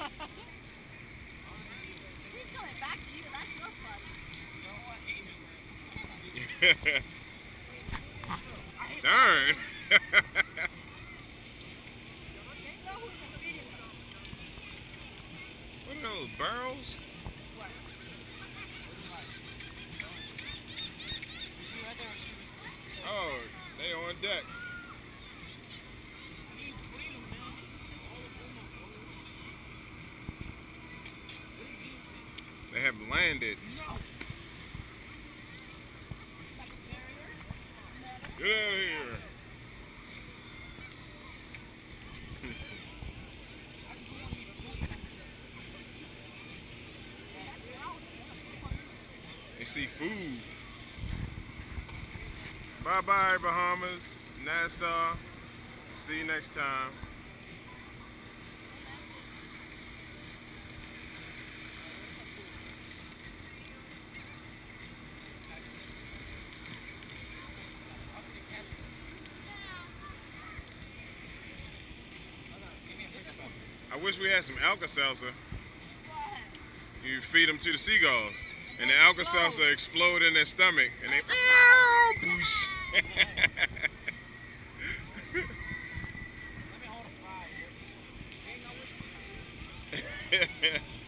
He's coming back to you. That's your fun. Darn. what are those, burrows? They have landed. Get out of here. they see food. Bye bye, Bahamas, Nassau. See you next time. I wish we had some Alka-Seltzer. You feed them to the seagulls, and the Alka-Seltzer explode in their stomach, and they boosh. Let